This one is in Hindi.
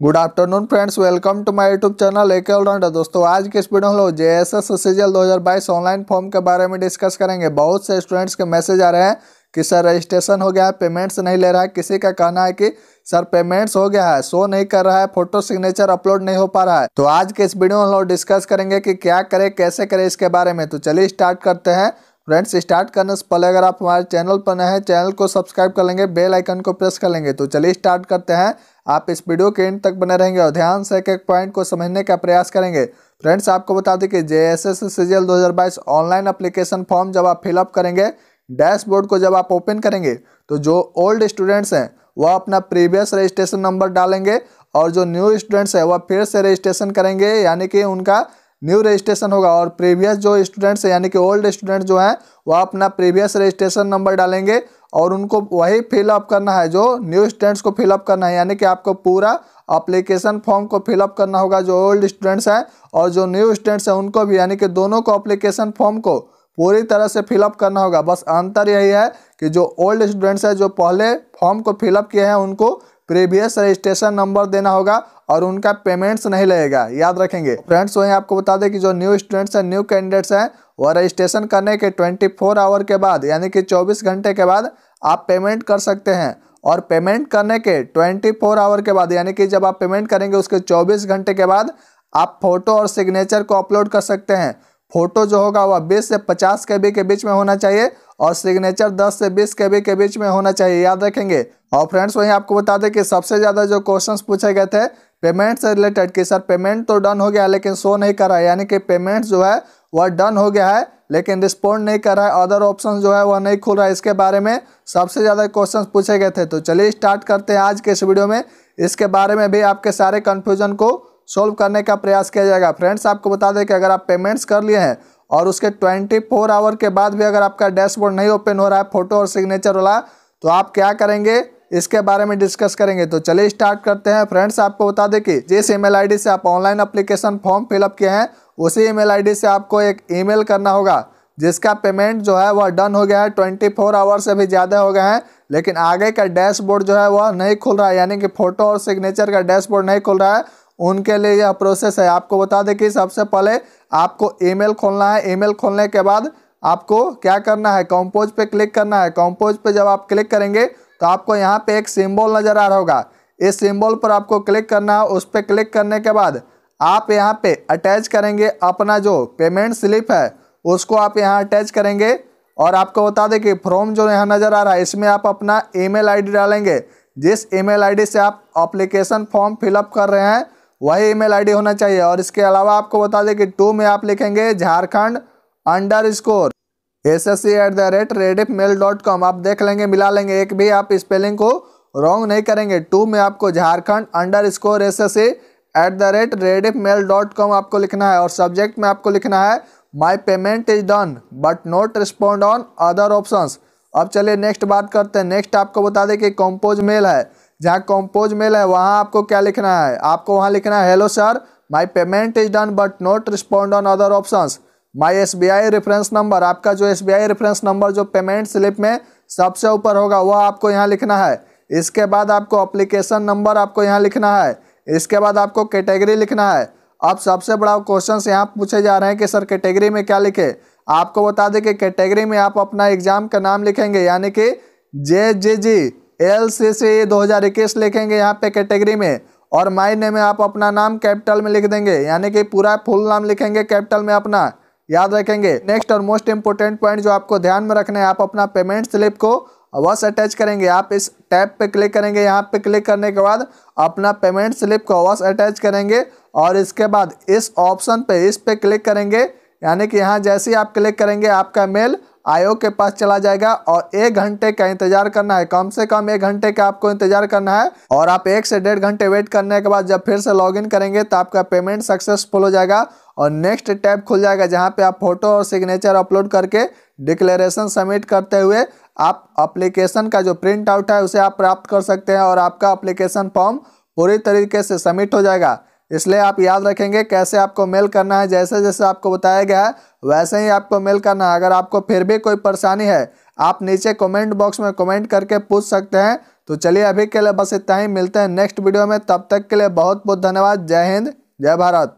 Good afternoon friends welcome to my YouTube channel एक ऑलराउंडर दोस्तों, आज के इस वीडियो में जे एस एस दो हज़ार बाईस ऑनलाइन फॉर्म के बारे में डिस्कस करेंगे। बहुत से स्टूडेंट्स के मैसेज आ रहे हैं कि, सर रजिस्ट्रेशन हो गया है पेमेंट्स नहीं ले रहा है। किसी का कहना है कि, सर पेमेंट्स हो गया है शो नहीं कर रहा है फ़ोटो सिग्नेचर अपलोड नहीं हो पा रहा है। तो आज के इस वीडियो में हम लोग डिस्कस करेंगे कि क्या करें, कैसे करें इसके बारे में। तो चलिए स्टार्ट करते हैं। फ्रेंड्स, स्टार्ट करने से पहले अगर आप हमारे चैनल पर नए हैं, चैनल को सब्सक्राइब कर लेंगे, बेल आइकन को प्रेस कर लेंगे। तो चलिए स्टार्ट करते हैं। आप इस वीडियो के एंड तक बने रहेंगे और ध्यान से एक एक पॉइंट को समझने का प्रयास करेंगे। फ्रेंड्स, आपको बता दें कि जे एस एस हज़ार बाईस ऑनलाइन अप्लीकेशन फॉर्म जब आप फिलअप करेंगे, डैशबोर्ड को जब आप ओपन करेंगे तो जो ओल्ड स्टूडेंट्स हैं, वह अपना प्रीवियस रजिस्ट्रेशन नंबर डालेंगे और जो न्यू स्टूडेंट्स हैं, वह फिर से रजिस्ट्रेशन करेंगे, यानी कि उनका न्यू रजिस्ट्रेशन होगा और प्रीवियस जो स्टूडेंट्स हैं, यानी कि ओल्ड स्टूडेंट जो हैं, वह अपना प्रीवियस रजिस्ट्रेशन नंबर डालेंगे और उनको वही फिलअप करना है जो न्यू स्टूडेंट्स को फिलअप करना है, यानी कि आपको पूरा अप्लीकेशन फॉर्म को फिलअप करना होगा जो ओल्ड स्टूडेंट्स हैं और जो न्यू स्टूडेंट्स हैं, उनको भी, यानी कि दोनों को अप्लीकेशन फॉर्म को पूरी तरह से फिलअप करना होगा। बस अंतर यही है कि जो ओल्ड स्टूडेंट्स हैं, जो पहले फॉर्म को फिलअप किए हैं, उनको प्रीवियस रजिस्ट्रेशन नंबर देना होगा और उनका पेमेंट्स नहीं लगेगा, याद रखेंगे। फ्रेंड्स, वहीं आपको बता दें कि जो न्यू स्टूडेंट्स हैं, न्यू कैंडिडेट्स हैं, वह रजिस्ट्रेशन करने के 24 आवर के बाद, यानी कि 24 घंटे के बाद, आप पेमेंट कर सकते हैं। और पेमेंट करने के 24 आवर के बाद, यानी कि जब आप पेमेंट करेंगे, उसके 24 घंटे के बाद, आप फ़ोटो और सिग्नेचर को अपलोड कर सकते हैं। फ़ोटो जो होगा, वह 20 से 50 के के बीच में होना चाहिए और सिग्नेचर 10 से 20 के बी के बीच में होना चाहिए। याद रखेंगे। और फ्रेंड्स, वहीं आपको बता दें कि सबसे ज़्यादा जो क्वेश्चंस पूछे गए थे पेमेंट से रिलेटेड कि, सर, पेमेंट तो डन हो गया, लेकिन शो नहीं कर रहा है। यानी कि पेमेंट जो है, वह डन हो गया है, लेकिन रिस्पॉन्ड नहीं कर रहा है। अदर ऑप्शन जो है, वह नहीं खुल रहा है। इसके बारे में सबसे ज़्यादा क्वेश्चन पूछे गए थे। तो चलिए स्टार्ट करते हैं आज के इस वीडियो में। इसके बारे में भी आपके सारे कन्फ्यूज़न को सोल्व करने का प्रयास किया जाएगा। फ्रेंड्स, आपको बता दें कि अगर आप पेमेंट्स कर लिए हैं और उसके ट्वेंटी फोर आवर के बाद भी अगर आपका डैशबोर्ड नहीं ओपन हो रहा है, फ़ोटो और सिग्नेचर वाला तो आप क्या करेंगे? इसके बारे में डिस्कस करेंगे। तो चलिए स्टार्ट करते हैं। फ्रेंड्स, आपको बता दें कि जिस ईमेल आईडी से आप ऑनलाइन अप्लीकेशन फॉर्म फिलअप किए हैं, उसी ईमेल आईडी से आपको एक ईमेल करना होगा, जिसका पेमेंट जो है वह डन हो गया है। ट्वेंटी फोर आवर से भी ज़्यादा हो गए हैं, लेकिन आगे का डैशबोर्ड जो है वह नहीं खुल रहा है, यानी कि फ़ोटो और सिग्नेचर का डैशबोर्ड नहीं खुल रहा है। उनके लिए यह प्रोसेस है। आपको बता दें कि सबसे पहले आपको ईमेल खोलना है। ईमेल खोलने के बाद आपको क्या करना है? कॉम्पोज पे क्लिक करना है। कॉम्पोज पे जब आप क्लिक करेंगे तो आपको यहाँ पे एक सिंबल नज़र आ रहा होगा। इस सिंबल पर आपको क्लिक करना है। उस पर क्लिक करने के बाद आप यहाँ पे अटैच करेंगे अपना जो पेमेंट स्लिप है, उसको आप यहाँ अटैच करेंगे। और आपको बता दें कि फॉर्म जो यहाँ नज़र आ रहा है, इसमें आप अपना ईमेल आईडी डालेंगे। जिस ईमेल आईडी से आप अप्लीकेशन फॉर्म फिलअप कर रहे हैं वही ईमेल आईडी होना चाहिए। और इसके अलावा आपको बता दें कि टू में आप लिखेंगे Jharkhand underscore S S C at the rate rediffmail dot com आप देख लेंगे, मिला लेंगे। एक भी आप स्पेलिंग को रॉन्ग नहीं करेंगे। टू में आपको Jharkhand underscore S S C at the rate rediffmail dot com आपको लिखना है। और सब्जेक्ट में आपको लिखना है my payment is done but not respond on other option अब चलिए नेक्स्ट बात करते हैं। नेक्स्ट आपको बता दें कि कॉम्पोज मेल है। जहाँ कॉम्पोज मेल है, वहाँ आपको क्या लिखना है? आपको वहाँ लिखना है hello sir my payment is done but not respond on other option my S B I reference number आपका जो S B I reference number जो पेमेंट स्लिप में सबसे ऊपर होगा वह आपको यहाँ लिखना है। इसके बाद आपको अप्लीकेशन नंबर आपको यहाँ लिखना है। इसके बाद आपको कैटेगरी लिखना है। अब सबसे बड़ा क्वेश्चन यहाँ पूछे जा रहे हैं कि सर कैटेगरी में क्या लिखे? आपको बता दें कि कैटेगरी में आप अपना एग्ज़ाम का नाम लिखेंगे, यानी कि जे जे जी एल सी सी दो हज़ार इक्कीस लिखेंगे यहाँ पे कैटेगरी में और माई नेम में आप अपना नाम कैपिटल में लिख देंगे, यानी कि पूरा फुल नाम लिखेंगे कैपिटल में अपना, याद रखेंगे। नेक्स्ट और मोस्ट इंपोर्टेंट पॉइंट जो आपको ध्यान में रखना है, आप अपना पेमेंट स्लिप को अवश्य अटैच करेंगे। आप इस टैब पे क्लिक करेंगे, यहाँ पे क्लिक करने के बाद अपना पेमेंट स्लिप को अवश्य अटैच करेंगे और इसके बाद इस ऑप्शन पे, इस पे क्लिक करेंगे, यानी कि यहाँ जैसे ही आप क्लिक करेंगे, आपका मेल आयोग के पास चला जाएगा और एक घंटे का इंतज़ार करना है। कम से कम एक घंटे का आपको इंतज़ार करना है और आप एक से डेढ़ घंटे वेट करने के बाद जब फिर से लॉगिन करेंगे तो आपका पेमेंट सक्सेसफुल हो जाएगा और नेक्स्ट टैब खुल जाएगा जहाँ पे आप फ़ोटो और सिग्नेचर अपलोड करके डिक्लेरेशन सबमिट करते हुए आप अप्लीकेशन का जो प्रिंट आउट है उसे आप प्राप्त कर सकते हैं और आपका अप्लीकेशन फॉर्म पूरी तरीके से सबमिट हो जाएगा। इसलिए आप याद रखेंगे कैसे आपको मेल करना है। जैसे जैसे आपको बताया गया है, वैसे ही आपको मेल करना है। अगर आपको फिर भी कोई परेशानी है, आप नीचे कमेंट बॉक्स में कमेंट करके पूछ सकते हैं। तो चलिए अभी के लिए बस इतना ही। मिलते हैं नेक्स्ट वीडियो में। तब तक के लिए बहुत बहुत धन्यवाद। जय हिंद, जय भारत।